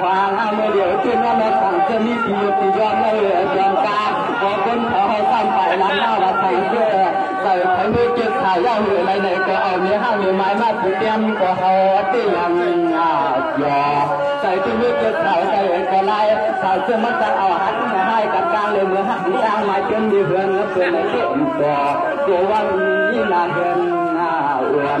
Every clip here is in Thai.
ความื่อมเดียวขึ้นว่าเราสังจะมีทีตียอดเลยยอมกาขอคนขอให้สร้างฝ่ายน้ำหน้าเราสั่เพื่อใส่ทั้งมือเก็บขายย่าหรืออะไรไหนก็เอาเนื้อห้าหรือไม้มาถูเตรียมก็เขาตียังอะยอใส่ที่มือเก็บขายใส่ก็ไล่สายเสื้อมันจะเอาหัดมาให้กันกลางเลยเมื่อหักกลางมาเชื่อมดีเพื่อนเพื่อนในเก็บตัวตัววันนี้นาเห็นหน้าอ้วน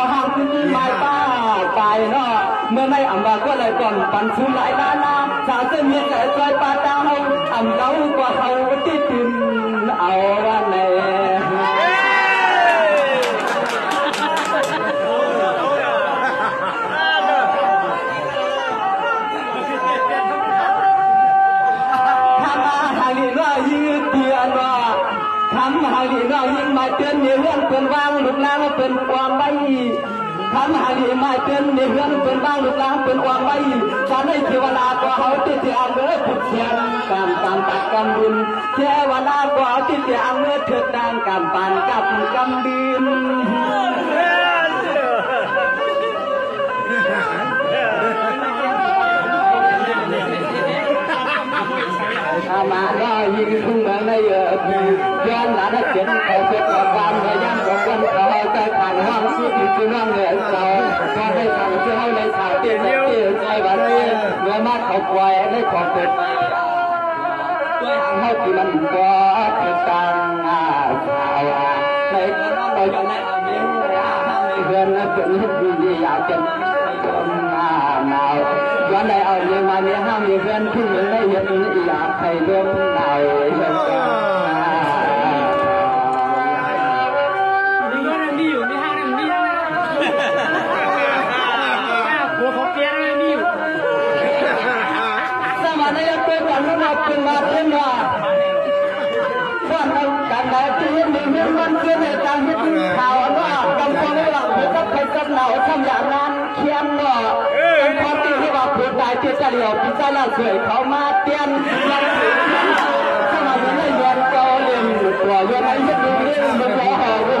mai ba tài nó mơ nay ẩm bà qua lại còn bắn phun lại đã na xa sơn như sẽ xoay ba ta hâu ẩm gấu qua hâu cái tìm ảo ra này ทำหาลีมาเตือนในเรื่องเป็นวางลูกน้ำเป็นความใบฉันให้เทวดาก็เขาติดเตียงเมื่อผุดเชียนกำตามตักกำบุญเทวดาก็เขาติดเตียงเมื่อเถิดดังกำปานกับกำดินอามาก็ยิงทุ่งเมืองในเออพีย้อนหลังเขียนเขาเกิดความพยายามของคนเขา ใจผ่านห้องที่ติดที่น้องเหนือเขาก็ให้ทำเชื่อในข่าวที่ที่ใจวันนี้เมื่อมาเขาปล่อยให้ขอเกิดไปด้วยทางให้ที่มันก็ติด ရောပိစလာဆွေခေါမပြန်ဆမဘယ်နဲ့ရောတော်လေတော်ရောနိုင်တဲ့ဒီလိုမပေါ်ဘူး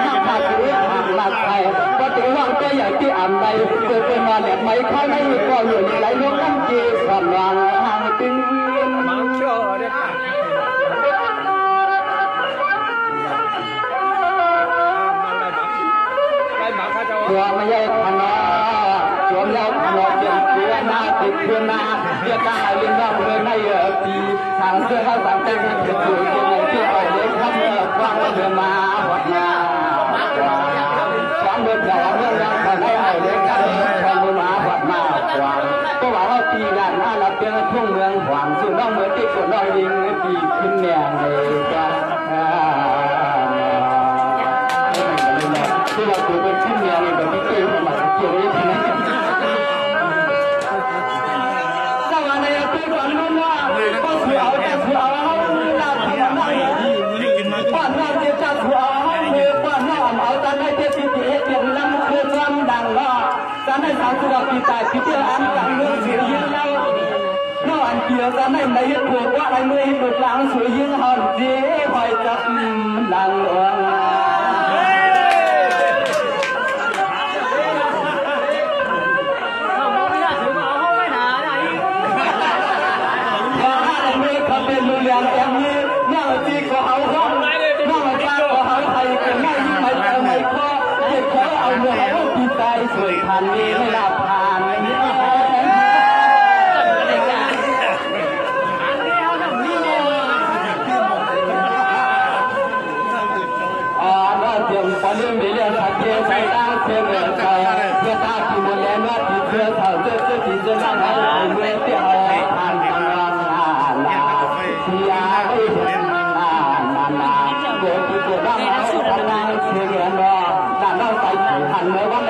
ยก็ถือว่าก็ใหญ่ที่อ่ำใดเกิดเป็นมาแหลมไม่ค่อยไม่ก็อยู่ในไหลลงน้ำจีความวางหางตึงเวียนตัวไม่ใช่ขนาสวมแล้วขนาเปลี่ยนเสื้อหน้าติดเสื้อหน้าเสื้อตาลินดองเลยไม่เออปีทางเสื้อเขาสั่งเต็มเป็นตัวยังไงที่เอาเล็กทำเออฟังเดินมาวัดมา လို့ဒါမှမဟုတ်ခံနိုင်အောင်လည်းကံခံလို့မှာဘာမှကွာတော့ဘာလို့ဒီကနာလာပြန်ထုံးဝင်ဟွမ်စုတော့မတိတ်တော့ရင်းဒီခင်းနေလေကွာဒီကကိုယ်ချင်းနေတယ်ဒီကိစ္စမှာကြည့်ရင်း อนให้สาวตัวปีตายพิจารณาต่างเรื่องเสีย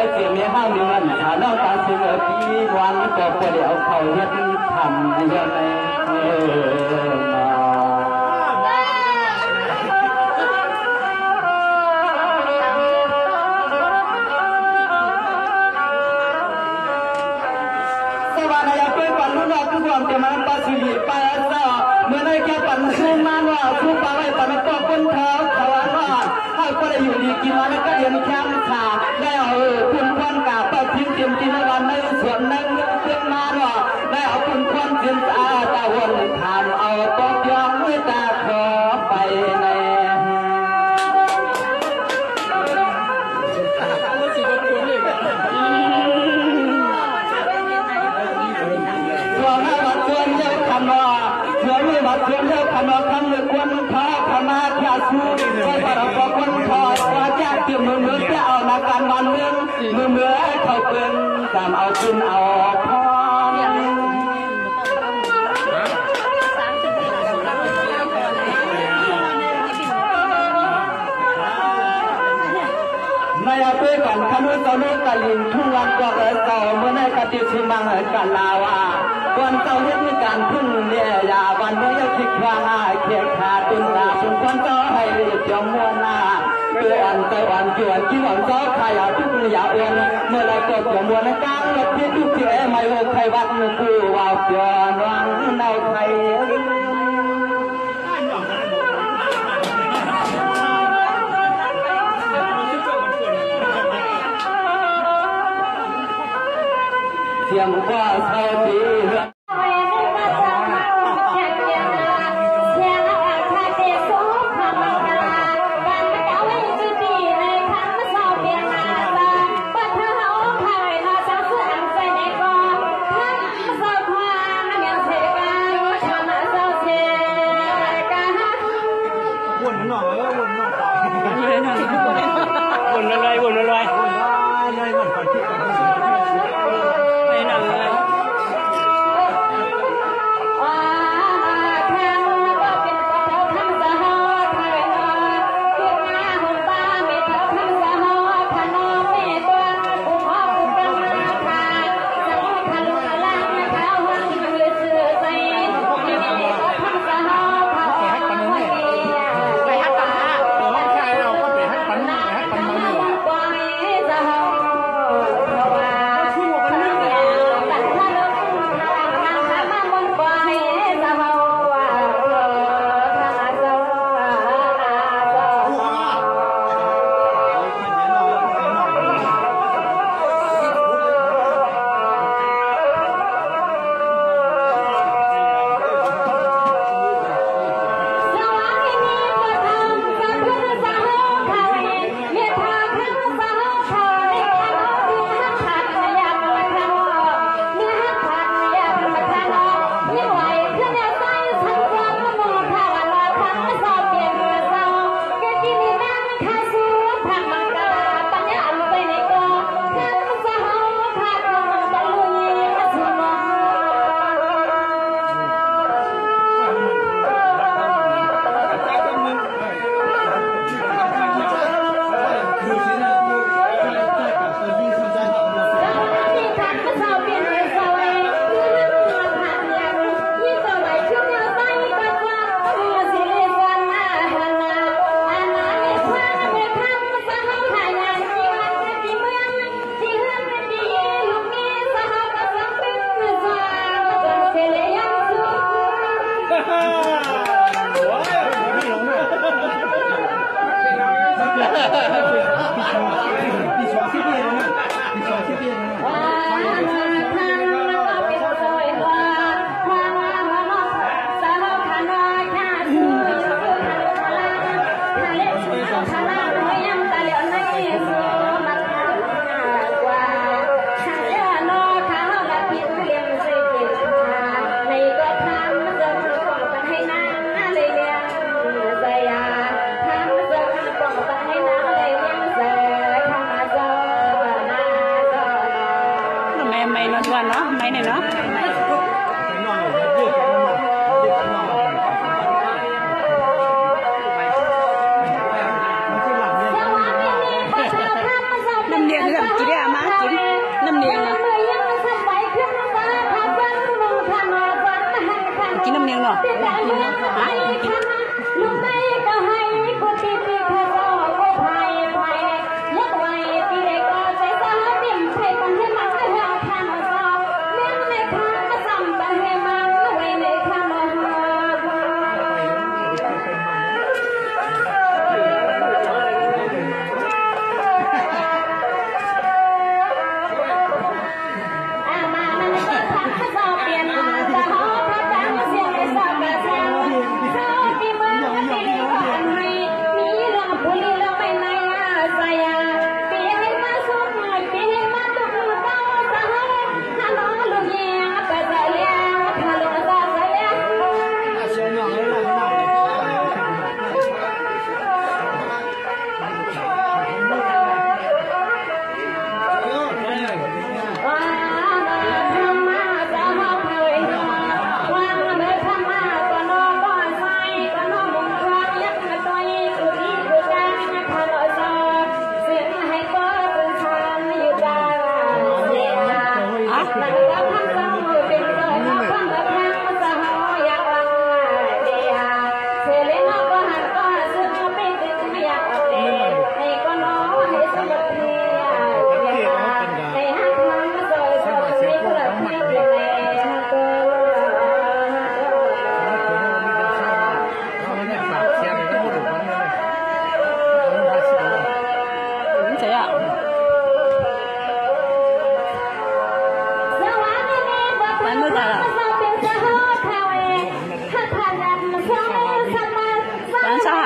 ได้เสียเมียห้าเดือนถ้าเราตาเสียปีวันก็พอเดี๋ยวเขาเฮ็ดทำเรื่องในเออสวรรค์อยากเป็นปันรุ่นเราคือความเต็มมันปัสสิริไปซะเมื่อได้แค่ปันสู้มันว่าสู้ปังไว้ปันก็คนเท้าเขาว่าให้ก็ได้อยู่ดีกินวันก็เรียนแค่าได้เอาคุณายเป้กันขนุตนุกลิงทุ่งวันก็เออเก่าเมื่อในกติสิมังเอกันลาวาก่อนเจ้าเฮ็ดมีการพึ่งเนี่ยยาวันเมื่อยคิดว่าหายเขียขาตุนตาสุนคนเจ้าให้รีบจอมมวลนาเตัวอันเจ้าอันจวนที่หวังเจ้าขายาทุกอยาเอือนเมื่อไรก็จอมมวลกลางรถที่ทุกที่ไม่โอใครวัดกูว่าเพียนวังในไทยเสียงว่าเศร้าดีวน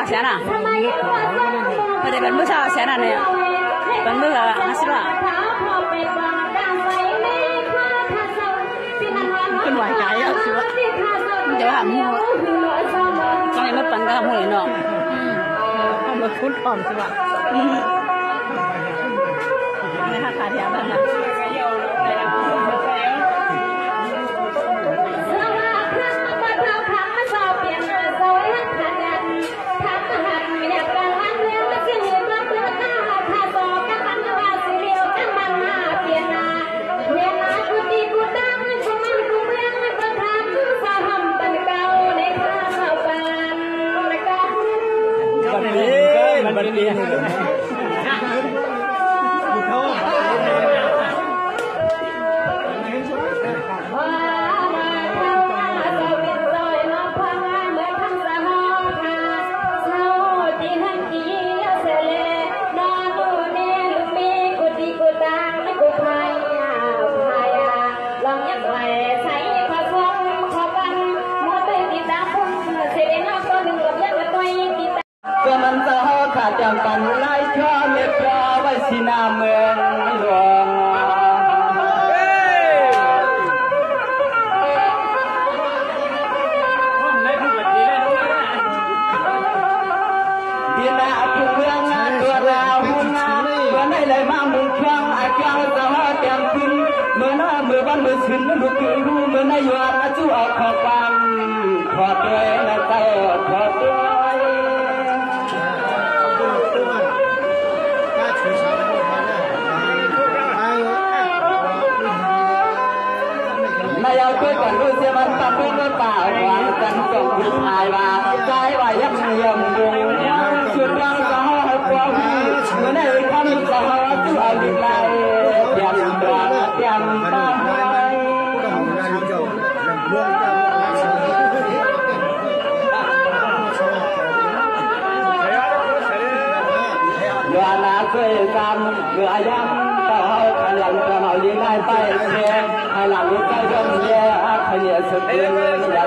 sao xé nào? Mà để bắn bước sao xé nào này. Bắn bước là nó xíu là cái ngoài cái á xíu mình cháu hàm mua con này mất bắn cái hàm mua này nọ. Một phút còn xíu ạ. Này hạt thả thẻ bắn ạ คือรู้เมื่อในยวนอาจูอขอความขอด้วนะเจ้าขอด้วนายเอาช่วยก่อนดูเสียมันตัดเมื่อเปล่าหวังกันส่งคุณทายมาใจว่ายักษ์เยี่ยมวงสุดรังสหให้ความเมื่อในคำสหตู้เอาดิไลเตรียมตัวเตรียมตาม ไว้ยานาเคยตามเมื่อย้ำต่อขยันจะเอาลีไล่ไปเสียให้หลังใจย่อมแย่ขยันสุดเดือนอย่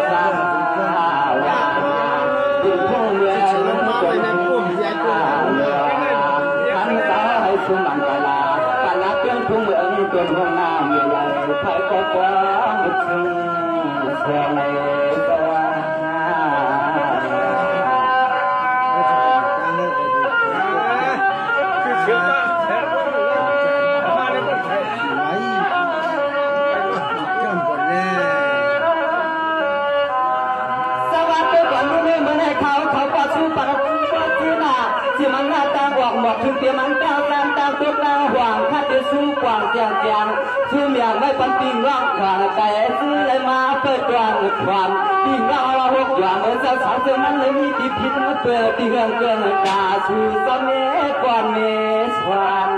เจียงเจียงชื่อเมียไม่ปันติงร่างขวางแต่ซื้อเลยมาเปิดกลางความติงร่างเราหกอย่างเหมือนสาสาวเจอมันเลยมีติพิษมาเปิดที่เรื่องเกินกาชูสเนกว่าเมสวาน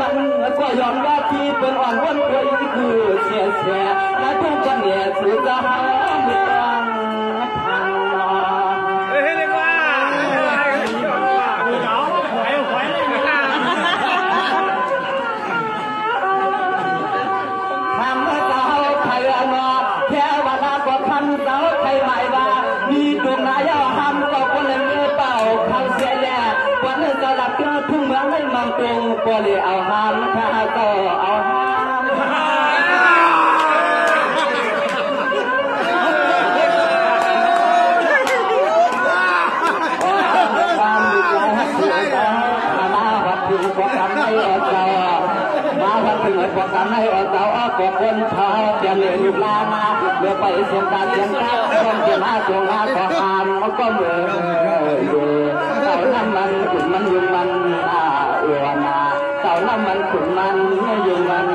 นาที่มันก็ย้อนว่าที่เป็นอ่อนวนตั เมื่อไปเสียงการเสียงก้าเสียงหาจงหาขอหานมันก็เหมือนอยู่เต่าน้ำมันขุนมันยุงมันอ่าเอือนาเต่าน้ำมันขุนมันยุงมัน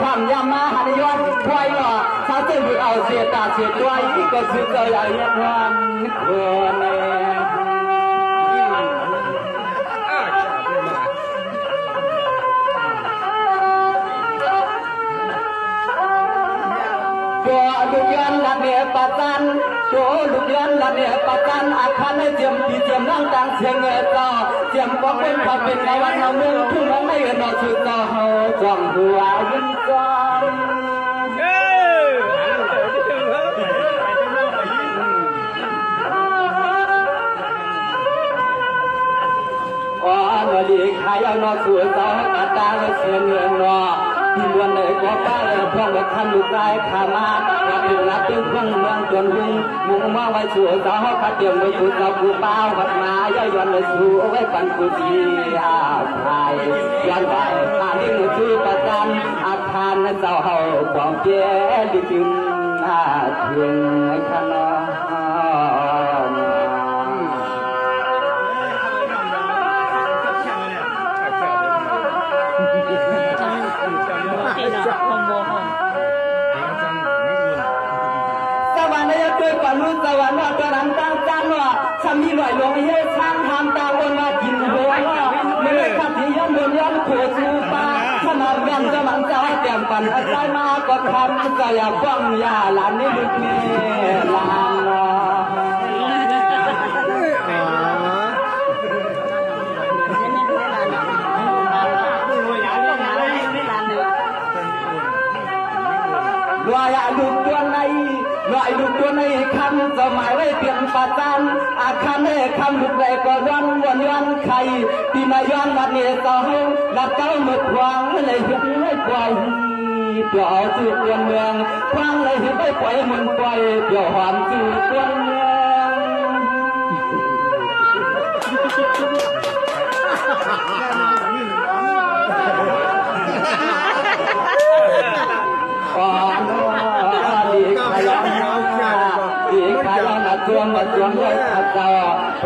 คำยามาหันย้อนควายว่าชาวเส้นบุเอาเสียตาเสียด้วย ก็คือเจ้าใหญ่เยี่ยมวันคนเองตัวลูกยันละเนียปะจันตัวลูกยันละเนียปะจันอาคารในเจียมที่เจียมนั่งตังเสียงเงยต่อเจียมก็เป็นพอเป็นในวันเราเมืองทุ่งนั้นไม่เห็นเราสุดต่อเฮาจ้องหัว ดีขายเอานอสู่ต่อกระตาเสียเงินนอที่วันไหนก็ป้าเลยพ่องกับคันลูกชายขามาว่าถึงนับถึงเครื่องเมืองจนยุ่งมุ่งมาไว้สู่ต่อขัดเตรียมไว้สู่ต่อผู้เป้าขัดมาย่อยย้อนเลยสู่ไว้ปันกุศลอาไทยย้อนไปอาลิงชื่อประจันอาคารเจ้าเฮาของเจ้ดิจึงอาถึงขนอง มีหน่วยลงเยอะช่างทางตาวนมากินโหว่าไม่ได้ขัดที่ย้อนบนย้อนโขสูปาขนาดยันจะมันจะเตรียมปันอาศัยมาก็ทำก็อย่าฟังอย่าหลานนี่ลูกเมลา นอาคารเนคำลูกแรกก็ย้อนวนย้อนไข่ที่มาย้อนมาเนี่ยต่อให้ลัดเก้าหมดหวังเล ย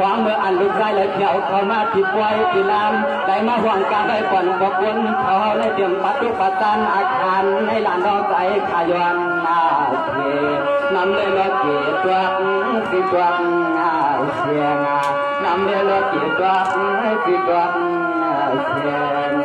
ยังไม่ปล่อยเดี๋ยวาสู่เปลี่ยนเมืองฟังเลยที่ไปปล่อยมันล่อยเดี๋ยวหอมสู่เปลี่ยนเมืองก่อนดีขยันดีขยันมาทวงมาทวงเลยข้าเจ้าหวังเมื่ออันลูกชายเลยเขียวเขามาที่ปล่อยที่ลามได้มาหวังการได้ก่อนบอกวนเขาในเตรียมปัจจุบันตันอาคารในลานดอกใจขายันนาเทนำเลยละเกียรติวังสิตวังเสียงนำเลยละเกียรติวังสิตวังเสียง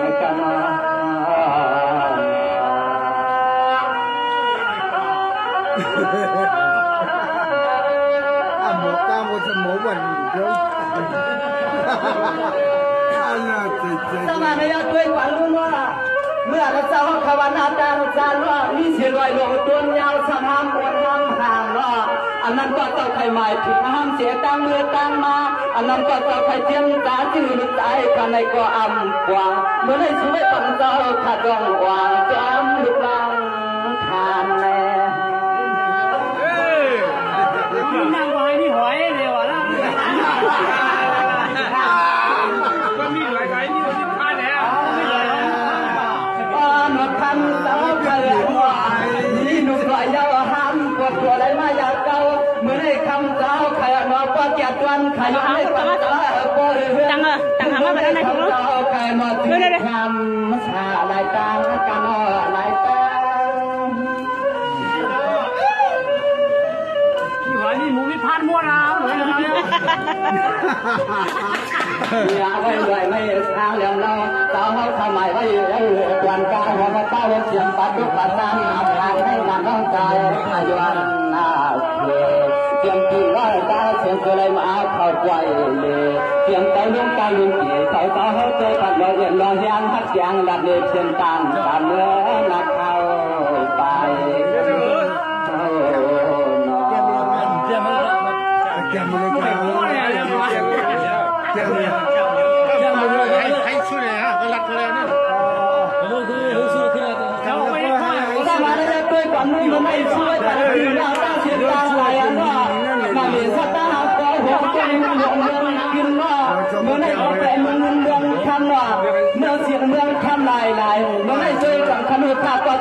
เมื่อเราเจ้าขวานาตารจารว่ามีเสียรอยหลงตัวยาวสมามบนน้ำห่างว่าอันนั้นก็เจ้าไทยใหมายถึงห้ามเสียตั้งเมื่อตั้งมาอันนั้นก็เจ้าไทยเทียมตาจืดใจข้าในก็อำกวางเมื่อในช่วยปังเจ้าขาดดองวางจำหรือเปล่า ตังหามาไปแล้วไหนถุงลูกขยันมาถึงคำสาลายตากันอ่อลายตาพี่หอยนี่หมูไม่พลาดมั่วนะเหมือนกันเนี่ยอย่าไว้เลยไม่ทางเลี้ยงเราสาวเขาทำไมไว้ยังเหลือกวนกายหัวตาเลี้ยงเสียงปัดยุบปัดตามอาบานให้นานน้องใจขยันนาเกเสียงปีว่าตาเสียงอะไรมาเข้าใจเลยเสียงใจลุงใจลุงเกี่ยวสา วสาวเขาเจอปัดลอยเย็นลอยยางฮักเสียงดั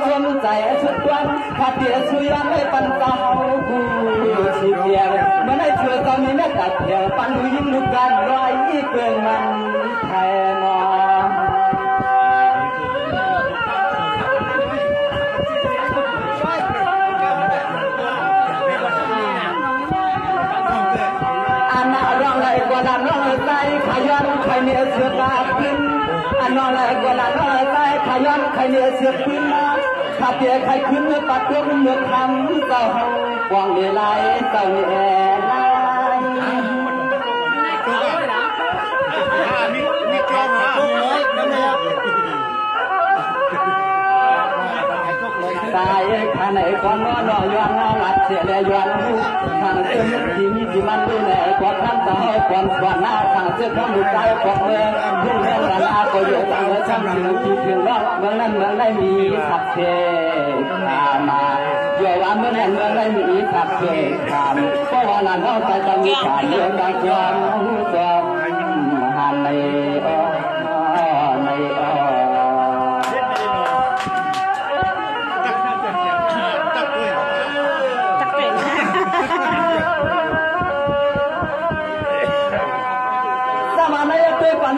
นุนขาก็ชวนใจสุดวันขาเดียช่วยรันให้ปันตาเฮาคู่ชีเดียเมื่อในช่วยตอนนี้แม่ตัดเถี่ยวปันหูยิ้มลูกกันรอยอีเกินมันแทนออันนั้นร้องเลยกวานั้นร้องเลยใจขยันใครเนี่ยเสือกา ขึ้นอันนั้นเลยกว่านั้นร้องเลยใจขยันใครขึ้นมาถ้าเพียนเมื่อคุณเมื่อคำเจ้าหวางเวลาเจ้าเนี่ยนาย ข้าไหนก่อนนอนนอยอนนอนหลับเสียเลยย้อนหูทางเสื้อที่มีที่มันดูแลกว่าคำตาให้ความสวรรค์หน้าทางเสื้อข้ามดูใจกว่าเมื่องเรื่องเรื่องรานาก็อยู่ต่างเมือช่างถึงที่ถึงว่าเมืองนั้นเมืองได้มีสักเทขามาเยาว่าเมืองนั้นเมืองได้มีสักเทขามเพราะว่านั้นเราจะต้องมีการเรื่องการย้อนหูจอมหันในอ้อ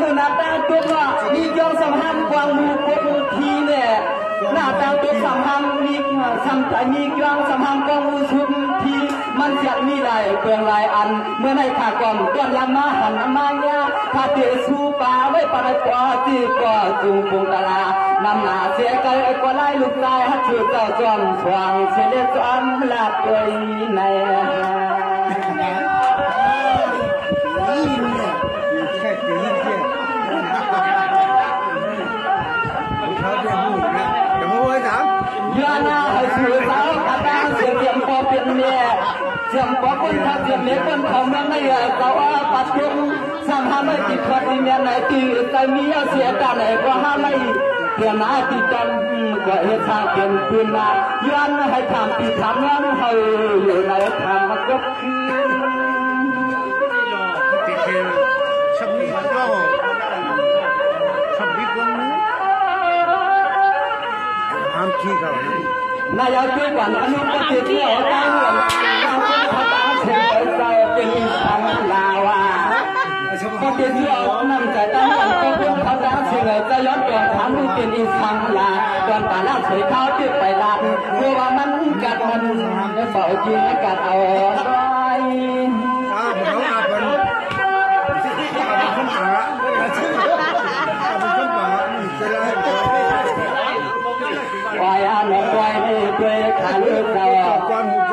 นหน้าตาตัวว่ามีเกี่ยวสัมพันธ์ความมูกมูทีเนี่ยหน้าตาตัวสัมพันธ์มีสัมใจมีเกี่ยวสัมพันธ์ความมูชุมทีมันจะมีหลายเปลืองหลายอัน เมื่อในขากล่อมต้นลำมาหันมาเนี่ยถ้าเตสูปาไว้ปนกอที่ก็จุงปุงตลานำหน้าเสียไกลก็ไล่ลูกชายฮัดชื่อเจ้าจอมสว่างเสด็จจอมลาดตัวใน งพอเป็นเมียเสียงพอคนทำเสียงเล็กคนเขาเมืองในเก่าอาปัดยุงสังหาไม่ติดขัดที่เมียไหนตีแต่มีเสียกันไห นายอนมาที่จันก็เฮ็ดทางเป็นคืนมาย้อนุปติที่ทำนั้นเฮาอยู่ในทางมากบคืนเด็กๆชับนี้ก็ชับนี้ามขี้เขากันอนุปฏิเที่ยวได้เรื่องเราเป็นพระตาเฉยเราเป็นางลาวาปฏิที่ยวนำใจตั้งกันก็เป็นพระตาเฉยจะย้อนกลับถามเป็นอีสังลาตอนตาน้าเฉยเท้าที่ไปลาเมื่อว่ามันกัดมันเฝ้าจีนกัดเอาไว้ อ้าวเขาอาบมันอาบขึ้นมาอาบขึ้นมาจะได้ วายอันวายนี่ ด้วยขันเจ้า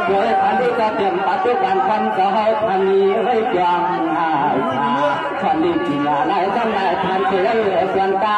ด้วยขันเจ้าเตรียมปัจจุบันคนเจ้าทันนี้ไว้จองหายชาขันนี้ที่ยาได้ทำได้ทันเสียส่วนตา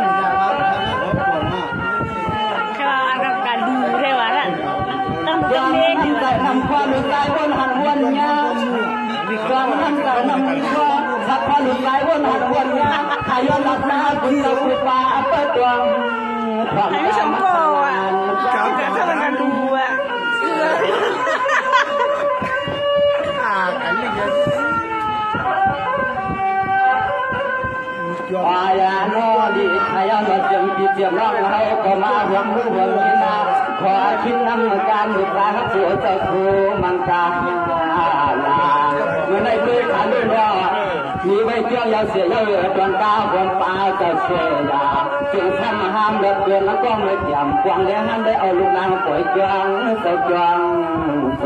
ให้ชมโกอะถ้ามันดูอะอ่าอันนี้จะจบวายาโนดีขายอนเจียมปีเจียมร้องเฮาก็มาหวงรู้หวงนินาขอคิดนำการบุตรรับผัวเจ้าครูมังกาลาเมื่อได้ด้วยขันด้วยว่ามีไว้เที่ยวยาวเสียเยอ 你们就要写要有转大红八个岁啦，就他们喊的别那光的讲，光的喊的二路南鬼装，手装装。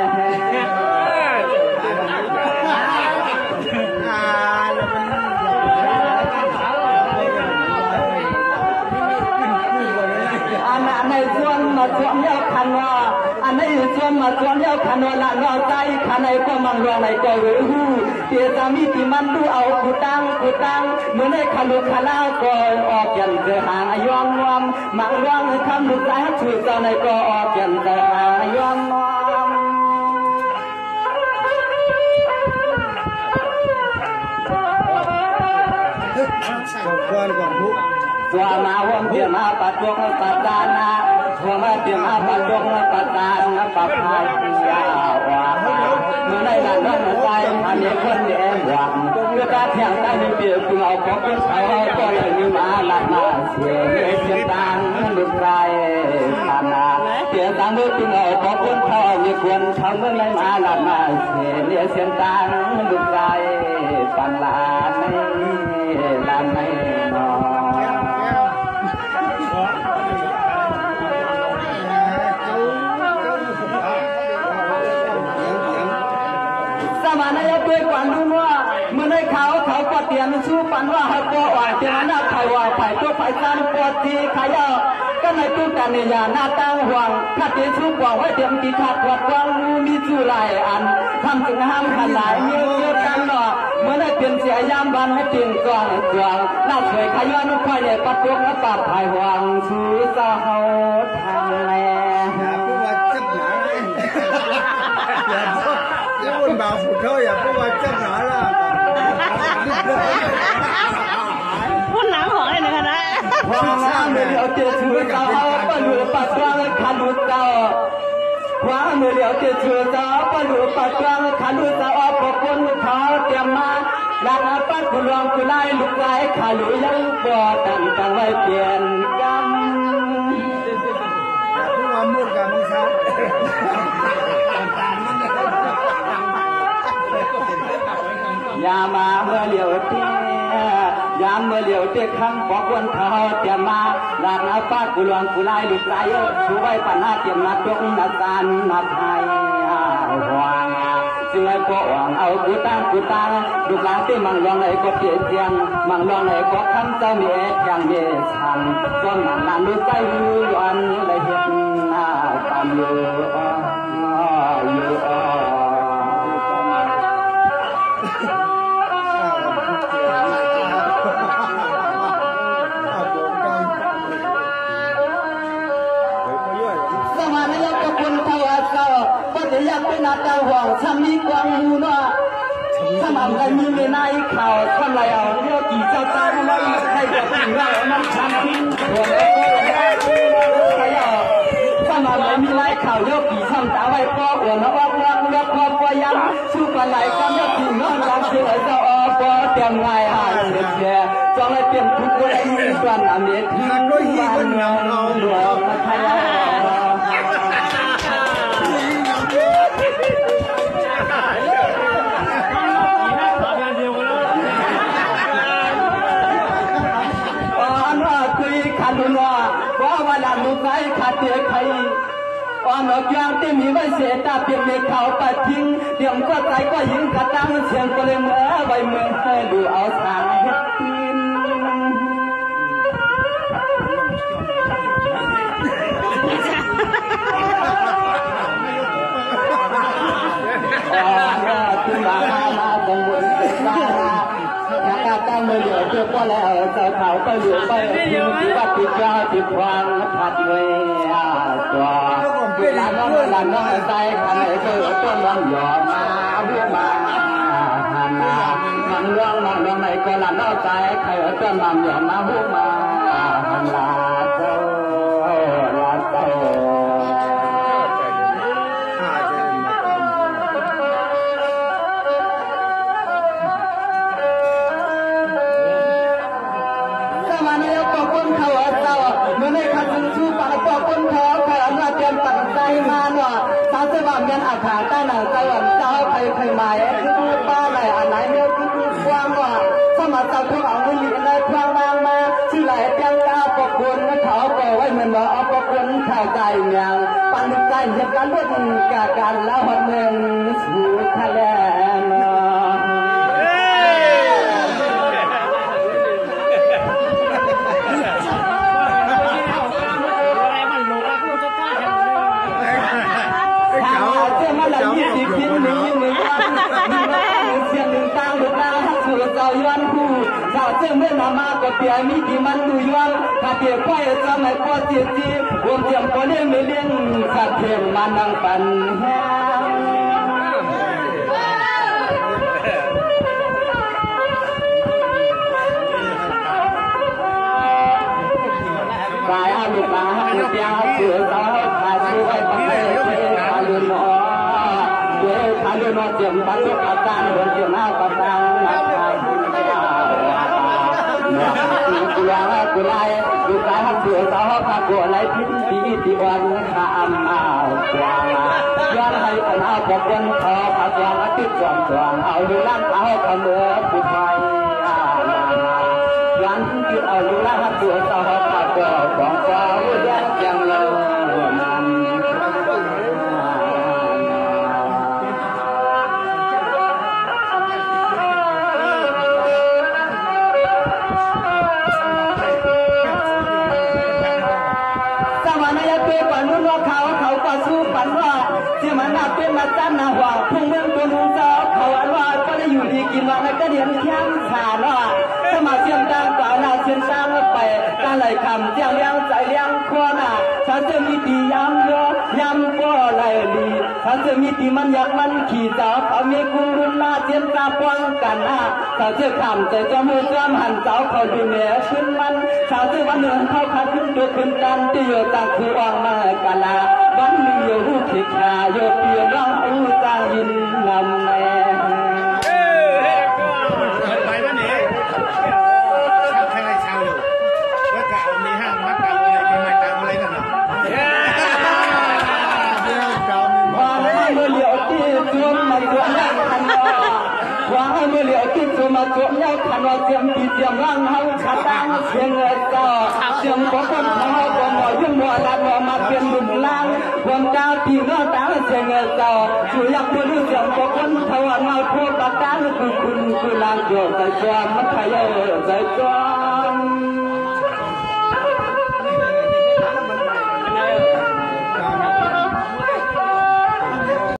อันว่าอันนี้ส่วนมาส่วนเดียวกันว่าหละเราใจขันในก็มันรองในก็รู้หูเตียสามีที่มันดูเอากูตังกูตังเมื่อในขลุขลาก็ออกยันเจหางยองวมมังรองคำลูกสาวช่วยเจ้าในก็ออกยันเจหางยองวมสมควรก่อนทุกตัวมาหวมเตียมางวมาเตียมาปัดจงปัดตานาปัดพายยาวาเมื่อในนั้นน้องใจอันนี้คนแย่หวังเมื่อตาเที่ยงตายกเอางเป็นเขาก็ เลยมีมาลัดมาเสียเสียงตางลุกใจขนาเสียงตางมือจึงเอาของคนเขามีควรทำเมื่อไรมาลัดมาเสียเสียง เตียมสู้ปันว่าเขาก็ว่าเตียมหน้าไทยว่าไผ่ตัวไผ่ซานปวดทีขายาก็ในตู้กันเนี่ยยาหน้าตั้งห่วงถ้าเตียมสู้กว่าไว้เตียมกีขาดปวดกวางรู้มีสู้หลายอันทำจึงห้ามขันหลายมื่อเมื่อตากันเนาะเมื่อได้เปลี่ยนเสียยามบันให้เปลี่ยนกวางกวางน่าสวยขย้อนควายใหญ่ปัดพวกและปาดภายหวังชื่อเจ้าทางแลอย่าพูดว่าจับหนาเลยอย่าพูดอย่าพูดบ่าวฝุ่นเขาอย่าพูดว่าจับหนาละ พูดหนังของเลยนะคะนะความงามือเดียวเจอชื่อเจ้าปลือปัดกวางขันดูเจ้าความือเดียวเจอชื่อเจ้าปลือปัดกวางขันดูเจ้าออกปกคนเขาเตรียมมาลานอาปัดคุณรองคุณไล่ลูกไล่ขาลุยังบ่ตั้งจังไว้เปลี่ยนกันอย่าพูดว่ามุดกับมึงครับ ยามาเมื่อเหลียวเตี้ยยามเมื่อเหลียวเตี้ยครั้งบอกวันเขาเตียมมาลานาปัดคุณรองคุณไลลูกไล่ชูไว้ปัญหาเตียมนัดยกนัดสานนัดไทยหวางจึงไอ้พวกหวังเอากูตั้งกูตั้งลูกหลานที่มังลองไอ้ก็เปลี่ยนเสียงมังลองไอ้ก็คำเจ้าเมียยังเมียชังจนนานดูกใจหูย้อนเลยเห็นหน้าตามอยู่อยู่างหูเนาะถ้ามันได้มีในนายข่าวท่านไรเอาเรียกกี่เจ้าตาทำไมให้กับสิ่งแรกมันชันทิ้งหัวแล้วก็ใครเอาถ้ามันได้มีนายข่าวเรียกกี่ช่างตาไว้พ่อหัวแล้วว่าว่าเรียกพ่อพ่อยังสู้กันไหลกันเรียกกี่น้องรักเชื่อเจ้าอ๋อพ่อเตรียมไงหาเสียเสียจ้องให้เปลี่ยนทุกคนให้มีส่วนอเมริกาบ้านเมืองเราหลวงพัทยา หลังลูกไก่ขาดเตียไข่อ่อนออกยางที่มีไว้เสียตา คาตั้งมือเหลือเจ้าก็แล้วจะเขาก็เหลือไปทิ้งที่วัดที่เจ้าติดควางผัดเวอาตัวเวลาน้องเวลาน้องใจขันไอ้เจ้าต้นวันหยอมาบุมาหันมาหันร้องมันร้องไหนก็ละน้องใจใครต้นมันหยอมาบุมาหันมา นแห้กายอาลูกนาฮักเปียสู่เจ้าพาสู่ไว้ปังเอ้พาลุนหอเดี๋ยวพาลุนหอเจียมปันลูกอาจารย์บนเจียมหน้าปังนังนักทา กุลากุลายกุลาเสือสาวพากัวไหลพิษปีติวันข้ามเอากวางย้อนให้ปัญหาปกวนทอพากวางอาทิตย์กวางกวางเอาดูล้านเอาขมือผู้ไทยย้อนที่เอาดูล้านเสือสาวพากัวของกวางยัง มาเป็นาจันนาว่าพุ่งเมืองตัวนุ่งเจ้าเขาอันว่าก็ได้อยู่ดีกินมาแล้วก็เรียนแข้งขาเนาะถ้ามาเชียงตางกว่านาเชียงตางไปกาไหลคำเจียงเลี้ยงใจเลี้ยงคอน่ะฉันจะมีดียำเยอะยำก็ไหลลีฉันจะมีดีมันอยากมันขี่จ้าเขามีกุ้งรุ่นหน้าเจียนตาป้องกันนะเขาจะคำใจจะมือจอมหันเจ้าเขาดูแม่ขึ้นมันชาวที่วันหนึ่งเข้าขาขึ้นตัวขึ้นกันที่อยู่ต่างคืออ่องมากันละลา จวมยังคันว่าว่าให้เมื่อเหลียวที่จวมมาจวมยังคันว่าเจียมปีเจียมร่างเฮาขาตั้งเสียงเอเจ้าเจียมบ่คนเขาเฮาบ่หมอยุ่ง